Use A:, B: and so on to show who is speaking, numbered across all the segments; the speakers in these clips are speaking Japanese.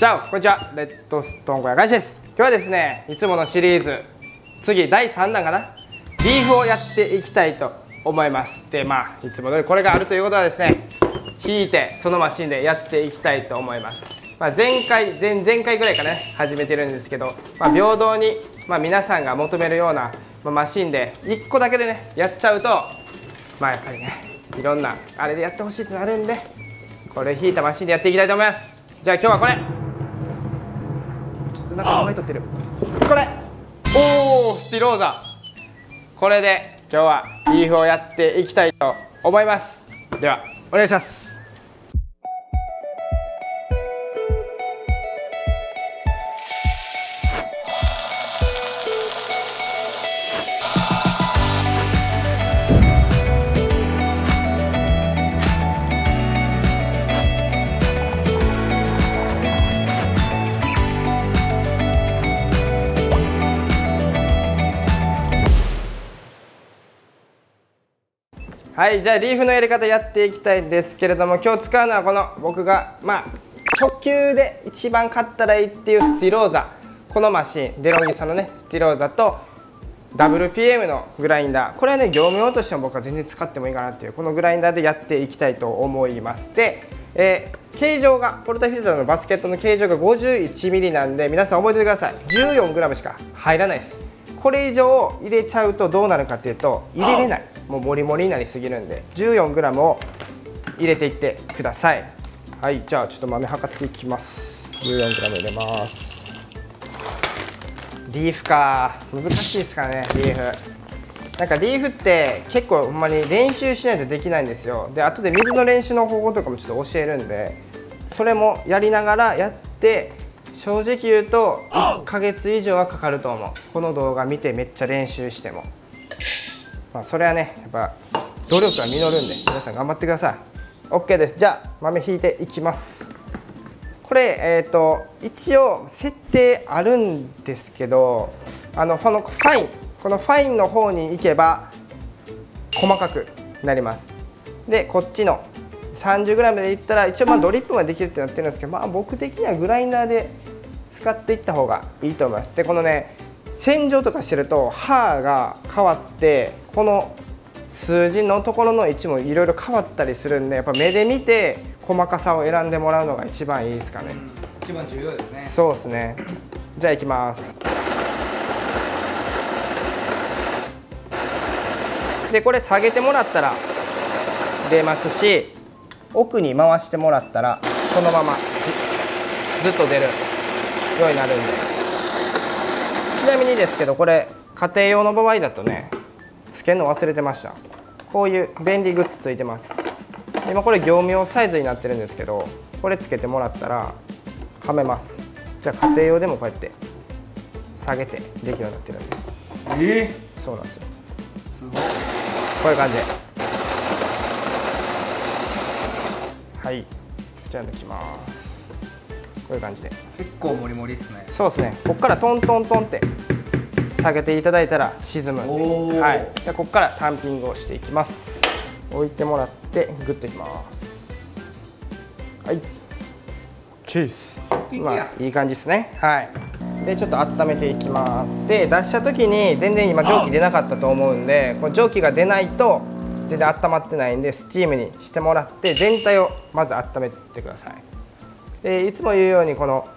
A: じゃあこんにちは。レッドストーン小屋返しです。今日はですねいつものシリーズ次第3弾かな。リーフをやっていきたいと思います。でまあいつも通りこれがあるということはですね引いてそのマシンでやっていきたいと思います、まあ、前回前前回ぐらいかね始めてるんですけど、まあ、平等に、まあ、皆さんが求めるような、まマシンで1個だけでねやっちゃうとまあやっぱりねいろんなあれでやってほしいってなるんでこれ引いたマシンでやっていきたいと思います。じゃあ今日はこれ。中に入っとってる。これ。おおスティローザ。これで今日はリーフをやっていきたいと思います。ではお願いします。はいじゃあリーフのやり方やっていきたいんですけれども今日使うのはこの僕がまあ初級で一番買ったらいいっていうスティローザ。このマシンデロンギさんのねスティローザと WPM のグラインダー。これはね業務用としても僕は全然使ってもいいかなっていうこのグラインダーでやっていきたいと思います。で、えー、形状がポルタフィルターのバスケットの形状が 51mm なんで皆さん覚えててください。14g しか入らないです。これ以上入れちゃうとどうなるかっていうと入れれない。もうもりもりになりすぎるんで 14g を入れていってください。はいじゃあちょっと豆測っていきます。14g 入れます。リーフか。難しいですからねリーフ。なんかリーフって結構ほんまに練習しないとできないんですよ。で後で水の練習の方法とかもちょっと教えるんでそれもやりながらやって正直言うと1ヶ月以上はかかると思う。この動画見てめっちゃ練習してもまあ、それはねやっぱ努力が実るんで皆さん頑張ってください。OK です。じゃあ豆引いていきます。これ、えーと、一応設定あるんですけどあのこのファインこのファインの方に行けば細かくなります。でこっちの 30g でいったら一応まあドリップまでできるってなってるんですけど、まあ、僕的にはグラインダーで使っていった方がいいと思います。でこのね洗浄とかしてると歯が変わってこの数字のところの位置もいろいろ変わったりするんでやっぱ目で見て細かさを選んでもらうのが一番いいですかね、
B: 一番重要ですね。
A: そうですね。じゃあいきます。でこれ下げてもらったら出ますし奥に回してもらったらそのままずっと出るようになるんで。ちなみにですけどこれ家庭用の場合だとねつけるの忘れてました。こういう便利グッズついてます。今これ業務用サイズになってるんですけどこれつけてもらったらはめます。じゃあ家庭用でもこうやって下げてできるようになってるんで。
B: え？
A: ー、そうなんですよ。
B: すごい。
A: こういう感じで。はい。じゃあ抜きますこういう感じで。
B: 結構モリモリですね。
A: そうですね。ここからトントントンって下げていただいたら沈むんで、はい、でここからタンピングをしていきます。置いてもらってグッといきます。はい。チーズまあいい感じですね。はい。でちょっと温めていきます。で出した時に全然今蒸気出なかったと思うんでこの蒸気が出ないと全然温まってないんでスチームにしてもらって全体をまず温めてくださいでいつも言うようにこの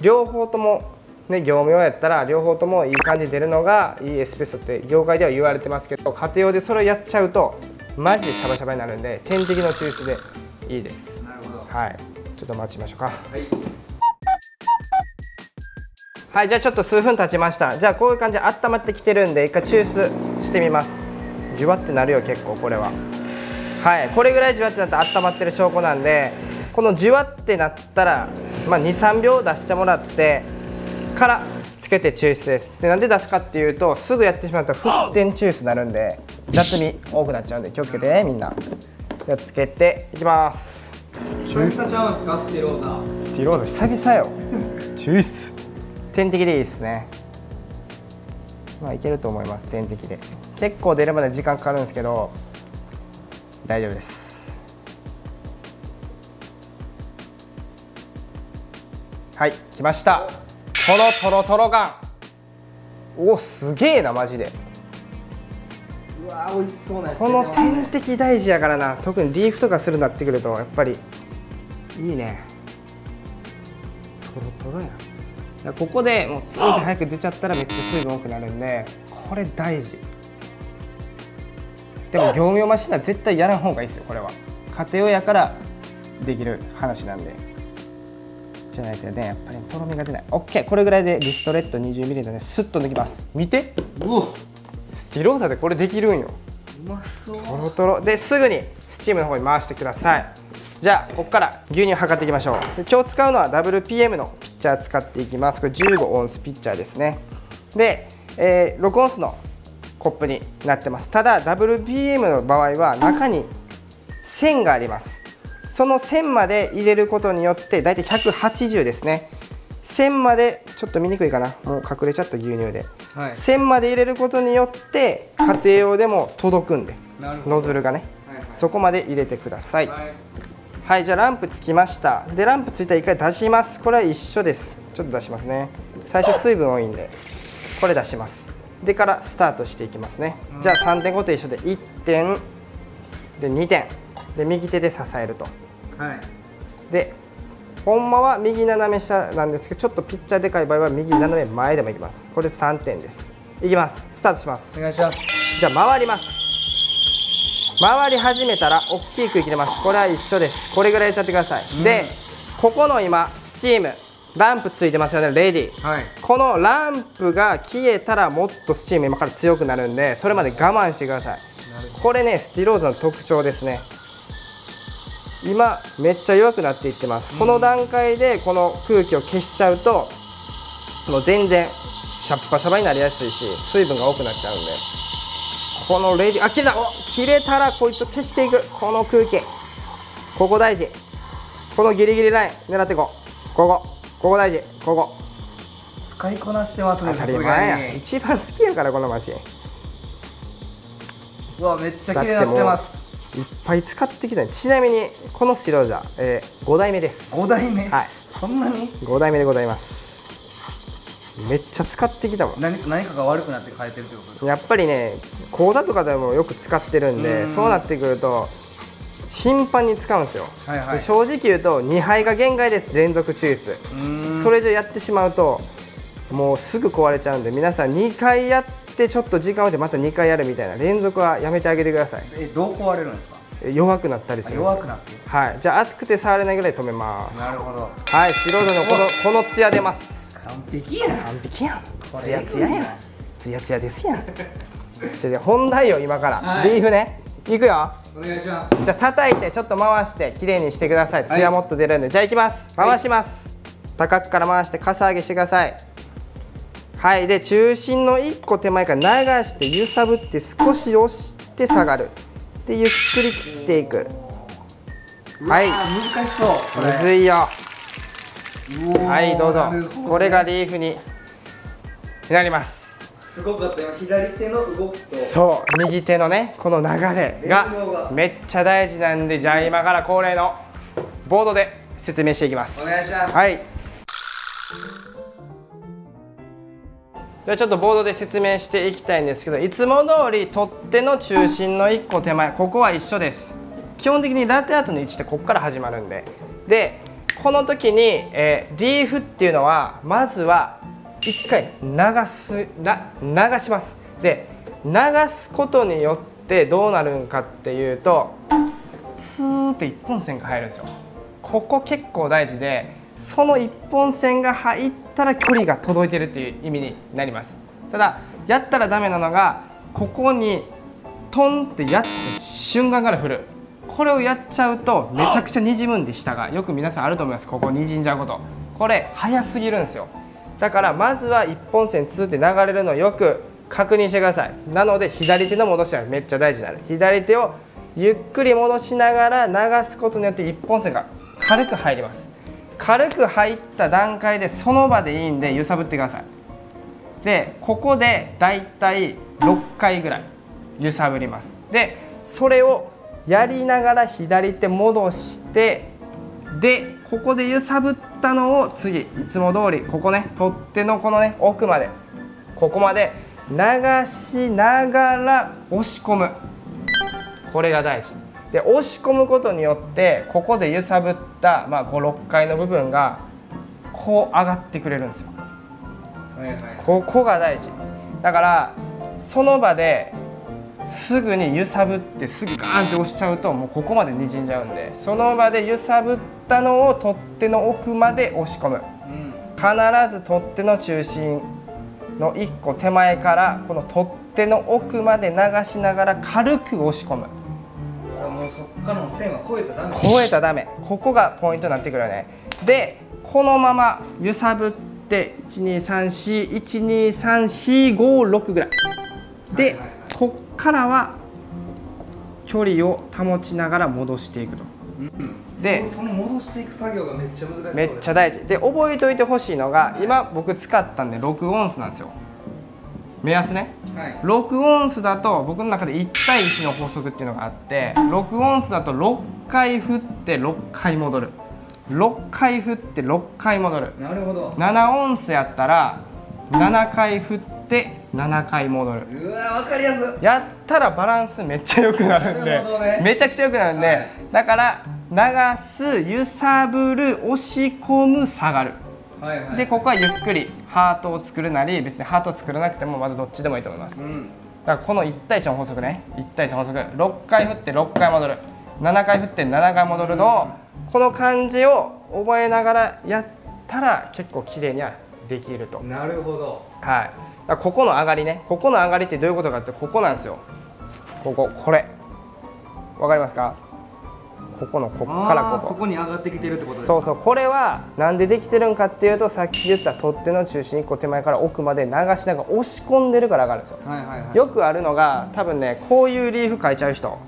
A: 両方ともね、業務用やったら両方ともいい感じ出るのがいいエスプレッソって業界では言われてますけど家庭用でそれをやっちゃうとマジでシャバシャバになるんで点滴の抽出でいいです。はい。ちょっと待ちましょうか。はい、はい、じゃあちょっと数分経ちました。じゃあこういう感じで温まってきてるんで一回抽出してみます。じゅわってなるよ結構これは。はいこれぐらいじゅわってなったら温まってる証拠なんでこのじゅわってなったら、まあ、23秒出してもらってからつけて抽出です。でなんで出すかっていうとすぐやってしまうと沸点抽出になるんで雑味多くなっちゃうんで気をつけてねみんな。じゃつけていきます。
B: 久々ちゃうんですかスティローザ。
A: スティローザ久々よ。抽出。点滴でいいですね。まあいけると思います点滴で。結構出るまで時間かかるんですけど大丈夫ですはい来ました。このトロトロ感おすげえなマジで。
B: うわー美味しそうなやつ。
A: この点滴大事やからな。特にリーフとかするなってくるとやっぱり。いいね。トロトロや。ここでもうついて早く出ちゃったらめっちゃ水分多くなるんでこれ大事。でも業務用マシンは絶対やらん方がいいですよこれは。家庭用やからできる話なんでじゃないとねやっぱりとろみが出ない。OK これぐらいでリストレット 20mm でねスッと抜きます。見て。
B: うわ
A: スティローザでこれできるんよ。
B: うまそう。
A: トロトロ。ですぐにスチームの方に回してください。じゃあここから牛乳測っていきましょう。で今日使うのは WPM のピッチャー使っていきます。これ15オンスピッチャーですね。で、えー6オンスのコップになってます。ただ WPM の場合は中に線がありますその線まで入れることによって大体180ですね。線までちょっと見にくいかな。もう隠れちゃった牛乳で。
B: はい。
A: 線まで入れることによって家庭用でも届くんで。ノズルがね。
B: はいはい。
A: そこまで入れてください。
B: はい。
A: はいじゃあランプつきました。でランプついたら一回出します。これは一緒です。ちょっと出しますね。最初水分多いんでこれ出します。でからスタートしていきますね。じゃあ3点5点一緒で1点。で2点で右手で支えると。
B: はい。
A: でほんまは右斜め下なんですけどちょっとピッチャーでかい場合は右斜め前でもいきます。これ3点です。いきます。スタートします。
B: お願いします。
A: じゃあ回ります。回り始めたら大きい空気入れます。これは一緒です。これぐらいやっちゃってください、でここの今スチームランプついてますよねレディ
B: はい。
A: このランプが消えたらもっとスチーム今から強くなるんでそれまで我慢してください。これねスティローズの特徴ですね今めっちゃ弱くなっていってます、この段階でこの空気を消しちゃうともう全然シャッパシャバになりやすいし水分が多くなっちゃうんで。このレディあ切れたお切れたらこいつを消していく。この空気。ここ大事。このギリギリライン狙っていこう。ここ。ここ大事。ここ。
B: 使いこなしてますね
A: 当たり前や。一番好きやからこのマシン。
B: うわめっちゃ綺麗になってます
A: いっぱい使ってきた。ねちなみにこのスティローザ、えー、5代目です。
B: 5代目？
A: はい。
B: そんなに
A: ？5代目でございます。めっちゃ使ってきたもん。
B: 何何かが悪くなって変えてるってことですか？
A: やっぱりね講座とかでもよく使ってるんで
B: うん。
A: そうなってくると頻繁に使うんですよ、
B: はいはい。
A: で正直言うと2杯が限界です。連続抽出。
B: うーん。
A: それ以上やってしまうともうすぐ壊れちゃうんで皆さん2回やってちょっと時間を置いてまた2回やるみたいな連続はやめてあげてください。
B: えどう壊れるんですか？
A: 弱くなったりする。
B: 弱くなってる。
A: はい。じゃあ熱くて触れないぐらい止めます。
B: なるほど。
A: はい。スティロードのこのこのツヤ出ます。
B: 完璧やん。
A: 完璧やん。ツヤツヤやん。ツヤツヤですやん。じゃあ本題よ今から、
B: はい。
A: リーフね。いくよ。
B: お願いします。
A: じゃあ叩いてちょっと回して綺麗にしてください。ツヤもっと出るんで、じゃあいきます。回します、高くから回してかさ上げしてくださいはいで中心の1個手前から流して揺さぶって少し押して下がる。でゆっくり切っていく。はい。
B: 難しそう
A: むずいよ。はいどうぞ。これがリーフになります。
B: すごかった今左手の動きと。
A: そう右手のねこの流れ
B: が。
A: めっちゃ大事なんでじゃあ今から恒例のボードで説明していきます。
B: お願いします。
A: はいじゃちょっとボードで説明していきたいんですけどいつも通り取っ手の中心の1個手前ここは一緒です。基本的にラテアートの位置ってここから始まるんで。でこの時に、えーリーフっていうのはまずは1回流すな流します。で流すことによってどうなるんかっていうとツーって一本線が入るんですよ。ここ結構大事でその一本線が入ったら距離が届いてるっていう意味になります。ただやったらダメなのがここにトンってやった瞬間から振る。これをやっちゃうとめちゃくちゃにじむんで下がよく皆さんあると思います。ここにじんじゃうこと。これ早すぎるんですよ。だからまずは一本線ツーって流れるのをよく確認してください。なので左手の戻しはめっちゃ大事になる。左手をゆっくり戻しながら流すことによって一本線が軽く入ります。軽く入った段階でその場でいいんで揺さぶってください。でここでだいたい6回ぐらい揺さぶります。でそれをやりながら左手戻してでここで揺さぶったのを次いつも通りここね取っ手のこのね奥までここまで流しながら押し込む。これが大事。で押し込むことによってここで揺さぶった、まあ、56回の部分がこう上がってくれるんですよ。
B: はいはい。
A: ここが大事。だからその場ですぐに揺さぶってすぐガーンって押しちゃうともうここまでにじんじゃうんでその場で揺さぶったのを取っ手の奥まで押し込む。
B: うん。
A: 必ず取っ手の中心の1個手前からこの取っ手の奥まで流しながら軽く押し込む。
B: あそっからの線は越えたらダメ。
A: 超えたらダメ。ここがポイントになってくるよね。でこのまま揺さぶって123412345ぐらい。で、
B: はいはいはい。
A: こっからは距離を保ちながら戻していくと。
B: うん
A: で
B: そその戻していく作業がめっちゃ難しそうです。
A: めっちゃ大事。で覚えておいてほしいのが今僕使ったんで6オンスなんですよ目安ね。
B: はい。
A: 6オンスだと僕の中で1対1の法則っていうのがあって6オンスだと6回振って6回戻る。6回振って6回戻る。
B: なるほど。
A: 7オンスやったら7回振って7回戻る。
B: うわわかりやす。い
A: やったらバランスめっちゃ良くなるんで
B: ね。
A: めちゃくちゃ良くなるんで、
B: はい。
A: だから流す揺さぶる押し込む下がる
B: はいはい。
A: でここはゆっくりハートを作るなり別にハートを作らなくてもまだどっちでもいいと思います。
B: うん。
A: だからこの1対1の法則ね。1対1の法則。6回振って6回戻る。7回振って7回戻るのをこの感じを覚えながらやったら結構綺麗にはできると。
B: なるほど。
A: はい。だここの上がりね。ここの上がりってどういうことかってここなんですよ。こここれ。わかりますか？ここのこっから
B: あーそ
A: ここ
B: こに上がってきてるってことです
A: そうそう。これはなんでできてるんかっていうとさっき言った取っ手の中心1個手前から奥まで流しながら押し込んでるから上がるんですよ。
B: はいはいはい。
A: よくあるのが多分ねこういうリーフ書いちゃう人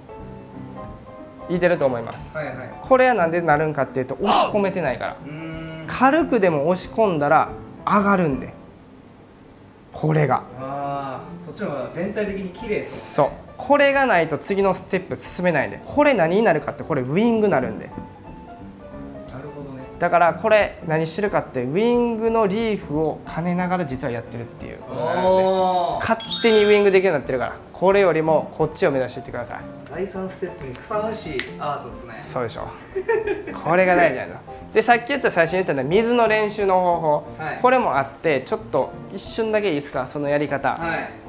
A: いてると思います。
B: はいはい。
A: これはなんでなるんかっていうと押し込めてないから。軽くでも押し込んだら上がるんで。これが。
B: ああそっちの方が全体的に綺麗です
A: そうこれがないと次のステップ進めないんでこれ何になるかってこれウィングなるんで。
B: なるほどね。
A: だからこれ何してるかってウィングのリーフを兼ねながら実はやってるっていう。勝手にウィングできるようになってるから。これよりもこっちを目指していってください。
B: 第3ステップにふさわしいアートですね。
A: そうでしょ。これが大事な。のでさっき言った最初に言ったのは水の練習の方法、
B: はい。
A: これもあってちょっと一瞬だけいいですか？そのやり方、
B: はい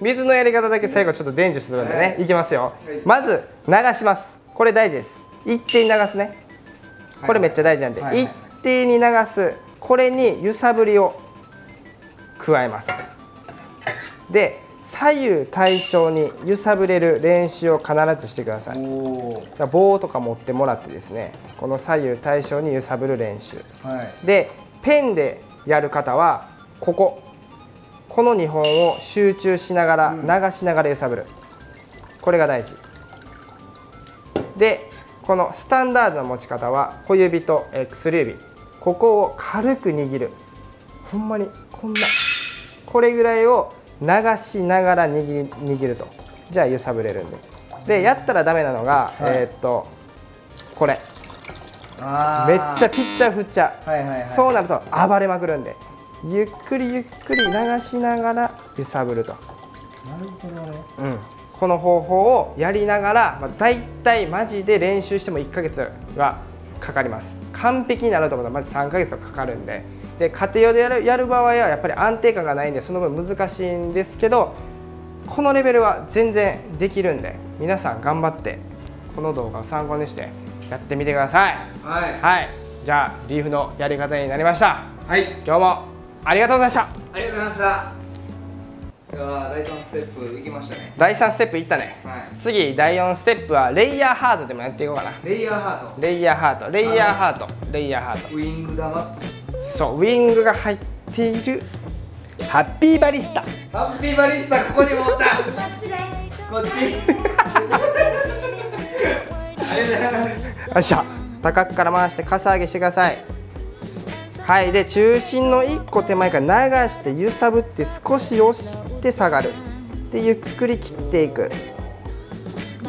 A: 水のやり方だけ最後ちょっと伝授するんでね、
B: はい。
A: い、きますよ、
B: はい。
A: まず流します。これ大事です。一定に流すね。これめっちゃ大事なんで、一定に流す。これに揺さぶりを加えます。で左右対称に揺さぶれる練習を必ずしてください。棒とか持ってもらってですねこの左右対称に揺さぶる練習。
B: はい。
A: でペンでやる方はこここの2本を集中しながら流しながら揺さぶる。これが大事。でこのスタンダードの持ち方は小指とえー薬指。ここを軽く握る。ほんまにこんな。これぐらいを流しながら握り握ると。じゃあ揺さぶれるんで。でやったらダメなのが、
B: はい。
A: えーっとこれ。めっちゃピッチャー振っちゃ。う
B: はいはいはい。
A: そうなると暴れまくるんでゆっくりゆっくり流しながら揺さぶると、
B: なるほどね。
A: うん、この方法をやりながら、まあ、大体マジで練習しても1ヶ月はかかります。完璧になると思うとまず3ヶ月はかかるんで。で家庭用でやるやる場合はやっぱり安定感がないんでその分難しいんですけどこのレベルは全然できるんで皆さん頑張ってこの動画を参考にしてやってみてください。
B: はい。
A: はい。じゃあリーフのやり方になりました。
B: はい。
A: 今日もありがとうございました。
B: ありがとうございました。いやー第3ステップいきましたね。
A: 第3ステップいったね。
B: はい。
A: 次第4ステップはレイヤーハードでもやっていこうかな。
B: レイヤーハート。
A: レイヤーハート。レイヤーハート。レイヤーハート。
B: ウイング玉。
A: そうウィングが入っているハッピーバリスタ。
B: ハッピーバリスタここにもおった。こっち。ありがとうございます
A: よっしゃ高くから回してかさ上げしてくださいはいで中心の1個手前から流して揺さぶって少し押して下がる。でゆっくり切っていく。